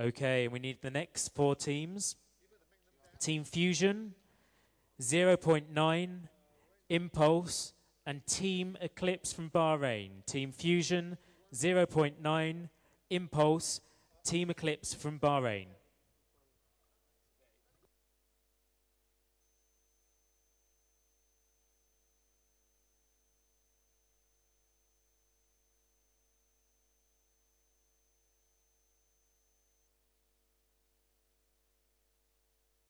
Okay, we need the next four teams. Team Fusion, 0.9, Impulse, and Team Eclipse from Bahrain. Team Fusion, 0.9, Impulse, Team Eclipse from Bahrain.